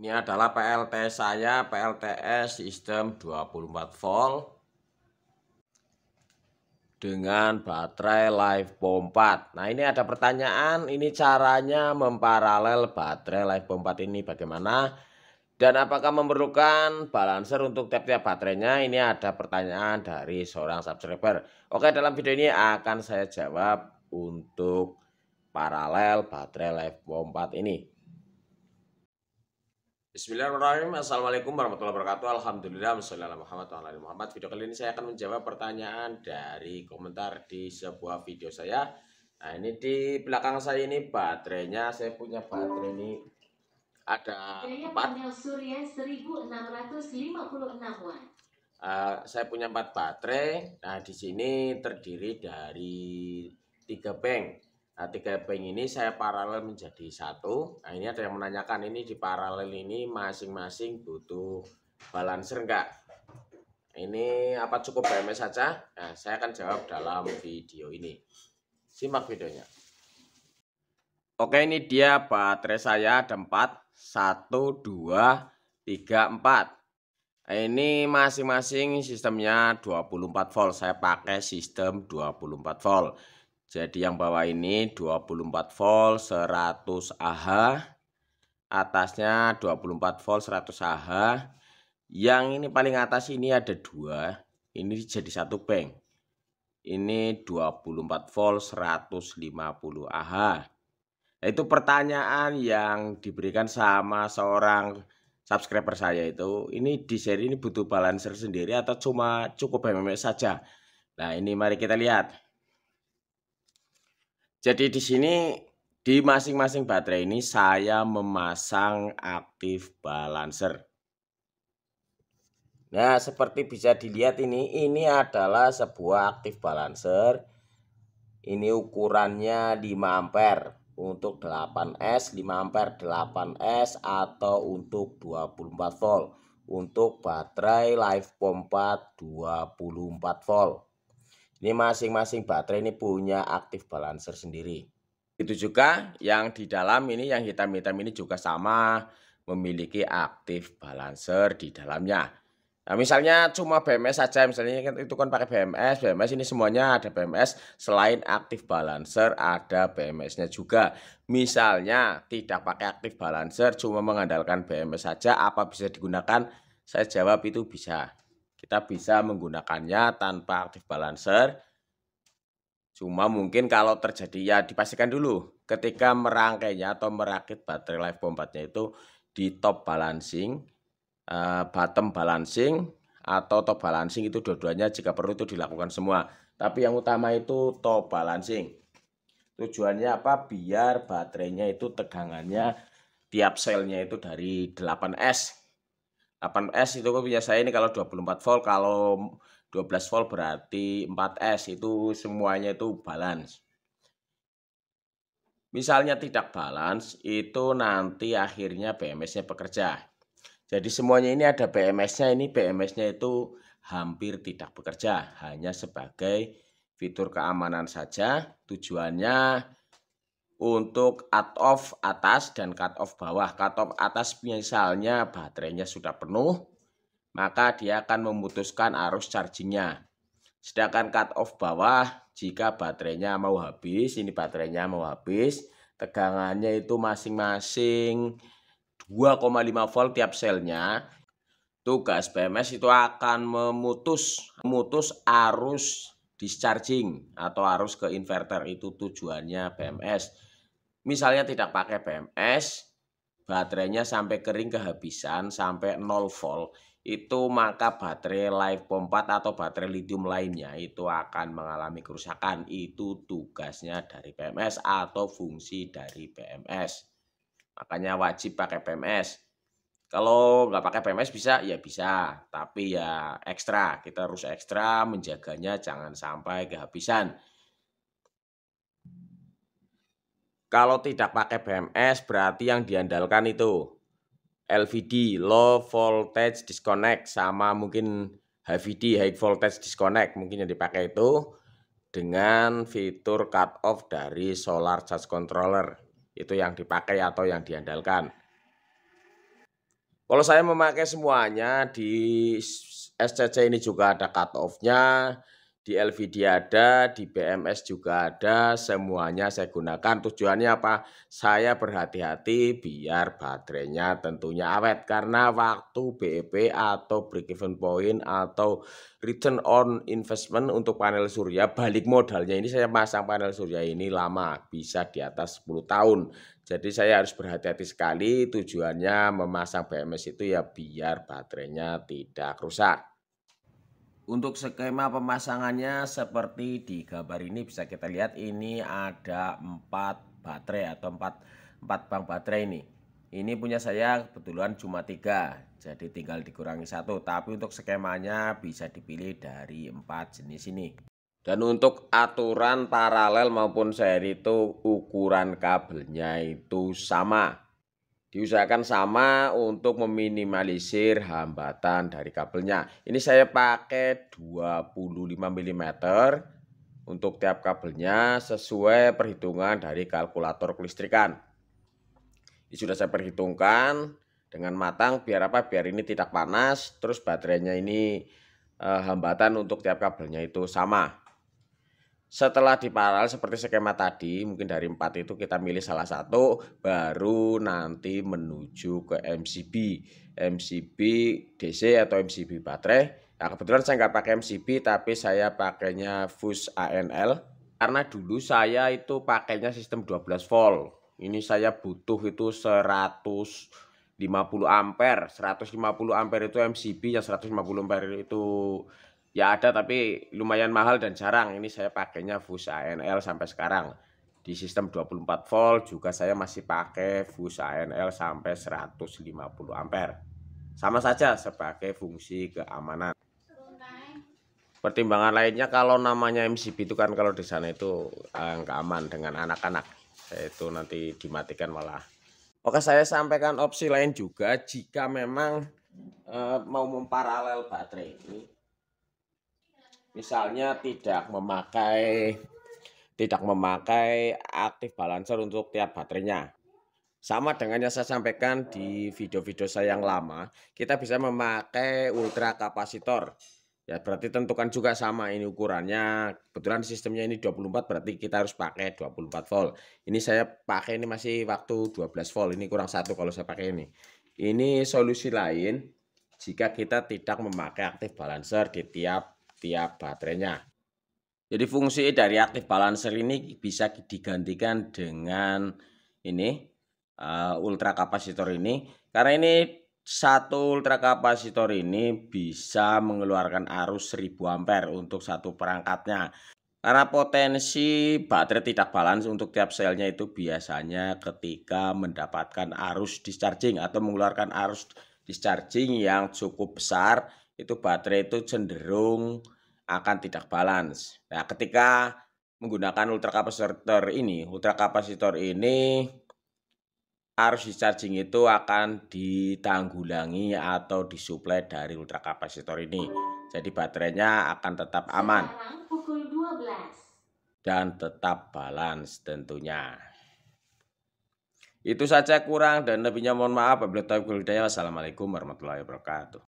Ini adalah PLT saya, PLTS sistem 24 volt dengan baterai Live 4. Nah, ini ada pertanyaan, ini caranya memparalel baterai Live 4 ini bagaimana? Dan apakah memerlukan balancer untuk tiap-tiap baterainya? Ini ada pertanyaan dari seorang subscriber. Oke, dalam video ini akan saya jawab untuk paralel baterai Live 4 ini. Bismillahirrahmanirrahim. Assalamualaikum warahmatullahi wabarakatuh. Alhamdulillah Muhammad Muhammad. Video kali ini saya akan menjawab pertanyaan dari komentar di sebuah video saya. Nah ini di belakang saya ini baterainya. Saya punya baterai ini ada empat. surya 1656 watt. Uh, saya punya empat baterai. Nah, di sini terdiri dari tiga bank. Nah, tiga bank ini saya paralel menjadi satu. Nah, ini ada yang menanyakan ini di paralel ini masing-masing butuh balancer enggak? Ini apa cukup BMS saja? Nah, saya akan jawab dalam video ini. Simak videonya. Oke, ini dia baterai saya ada 4. 1, 2, 3, 4. Nah, ini masing-masing sistemnya 24 volt. Saya pakai sistem 24 volt. Jadi yang bawah ini 24 volt 100 Ah. Atasnya 24 volt 100 Ah. Yang ini paling atas ini ada dua. Ini jadi satu bank. Ini 24 volt 150 Ah. Itu pertanyaan yang diberikan sama seorang subscriber saya itu. Ini di seri ini butuh balancer sendiri atau cuma cukup BMS saja. Nah ini mari kita lihat. Jadi di sini di masing-masing baterai ini saya memasang aktif balancer. Nah, seperti bisa dilihat ini, ini adalah sebuah aktif balancer. Ini ukurannya 5 ampere untuk 8S, 5 ampere 8S atau untuk 24 volt. Untuk baterai Life Pompa 24 volt. Ini masing-masing baterai ini punya aktif balancer sendiri. Itu juga yang di dalam ini yang hitam-hitam ini juga sama memiliki aktif balancer di dalamnya. Nah, misalnya cuma BMS saja, misalnya kan itu kan pakai BMS, BMS ini semuanya ada BMS, selain aktif balancer ada BMS-nya juga. Misalnya tidak pakai aktif balancer, cuma mengandalkan BMS saja, apa bisa digunakan? Saya jawab itu bisa. Kita bisa menggunakannya tanpa aktif balancer. Cuma mungkin kalau terjadi ya dipastikan dulu ketika merangkainya atau merakit baterai live bombardnya itu di top balancing, uh, bottom balancing atau top balancing itu dua-duanya jika perlu itu dilakukan semua. Tapi yang utama itu top balancing. Tujuannya apa? Biar baterainya itu tegangannya tiap selnya itu dari 8S 8S itu punya saya ini kalau 24 volt, kalau 12 volt berarti 4S itu semuanya itu balance. Misalnya tidak balance, itu nanti akhirnya BMS-nya bekerja. Jadi semuanya ini ada BMS-nya, ini BMS-nya itu hampir tidak bekerja, hanya sebagai fitur keamanan saja. Tujuannya untuk cut off atas dan cut off bawah. Cut off atas misalnya baterainya sudah penuh, maka dia akan memutuskan arus chargingnya. Sedangkan cut off bawah, jika baterainya mau habis, ini baterainya mau habis, tegangannya itu masing-masing 2,5 volt tiap selnya, tugas BMS itu akan memutus memutus arus discharging atau arus ke inverter itu tujuannya BMS misalnya tidak pakai BMS, baterainya sampai kering kehabisan, sampai 0 volt, itu maka baterai live pompa atau baterai lithium lainnya itu akan mengalami kerusakan. Itu tugasnya dari BMS atau fungsi dari BMS. Makanya wajib pakai BMS. Kalau nggak pakai BMS bisa, ya bisa. Tapi ya ekstra, kita harus ekstra menjaganya jangan sampai kehabisan. Kalau tidak pakai BMS berarti yang diandalkan itu LVD, low voltage disconnect sama mungkin HVD, high voltage disconnect mungkin yang dipakai itu dengan fitur cut off dari solar charge controller itu yang dipakai atau yang diandalkan. Kalau saya memakai semuanya di SCC ini juga ada cut off-nya, di LVD ada, di BMS juga ada, semuanya saya gunakan. Tujuannya apa? Saya berhati-hati biar baterainya tentunya awet karena waktu BEP atau break even point atau return on investment untuk panel surya balik modalnya ini saya pasang panel surya ini lama, bisa di atas 10 tahun. Jadi saya harus berhati-hati sekali tujuannya memasang BMS itu ya biar baterainya tidak rusak. Untuk skema pemasangannya seperti di gambar ini bisa kita lihat ini ada empat baterai atau empat empat bank baterai ini. Ini punya saya kebetulan cuma tiga, jadi tinggal dikurangi satu. Tapi untuk skemanya bisa dipilih dari empat jenis ini. Dan untuk aturan paralel maupun seri itu ukuran kabelnya itu sama diusahakan sama untuk meminimalisir hambatan dari kabelnya. Ini saya pakai 25 mm untuk tiap kabelnya sesuai perhitungan dari kalkulator kelistrikan. Ini sudah saya perhitungkan dengan matang biar apa? Biar ini tidak panas, terus baterainya ini eh, hambatan untuk tiap kabelnya itu sama. Setelah diparal seperti skema tadi, mungkin dari empat itu kita milih salah satu, baru nanti menuju ke MCB. MCB DC atau MCB baterai. Nah, kebetulan saya nggak pakai MCB, tapi saya pakainya fuse ANL. Karena dulu saya itu pakainya sistem 12 volt. Ini saya butuh itu 150 ampere. 150 ampere itu MCB, yang 150 ampere itu Ya ada tapi lumayan mahal dan jarang. Ini saya pakainya fuse ANL sampai sekarang. Di sistem 24 volt juga saya masih pakai fuse ANL sampai 150 ampere. Sama saja sebagai fungsi keamanan. Pertimbangan lainnya kalau namanya MCB itu kan kalau di sana itu eh, nggak aman dengan anak-anak. Itu nanti dimatikan malah. Oke saya sampaikan opsi lain juga jika memang eh, mau memparalel baterai ini misalnya tidak memakai tidak memakai aktif balancer untuk tiap baterainya. Sama dengan yang saya sampaikan di video-video saya yang lama, kita bisa memakai ultra kapasitor. Ya berarti tentukan juga sama ini ukurannya. Kebetulan sistemnya ini 24 berarti kita harus pakai 24 volt. Ini saya pakai ini masih waktu 12 volt. Ini kurang satu kalau saya pakai ini. Ini solusi lain jika kita tidak memakai aktif balancer di tiap tiap baterainya. Jadi fungsi dari aktif balancer ini bisa digantikan dengan ini uh, ultra kapasitor ini karena ini satu ultra kapasitor ini bisa mengeluarkan arus 1000 ampere untuk satu perangkatnya. Karena potensi baterai tidak balance untuk tiap selnya itu biasanya ketika mendapatkan arus discharging atau mengeluarkan arus discharging yang cukup besar itu baterai itu cenderung akan tidak balance. Nah, ketika menggunakan ultra kapasitor ini, ultra kapasitor ini arus discharging itu akan ditanggulangi atau disuplai dari ultra kapasitor ini. Jadi baterainya akan tetap aman. Dan tetap balance tentunya. Itu saja kurang dan lebihnya mohon maaf. Wassalamualaikum warahmatullahi wabarakatuh.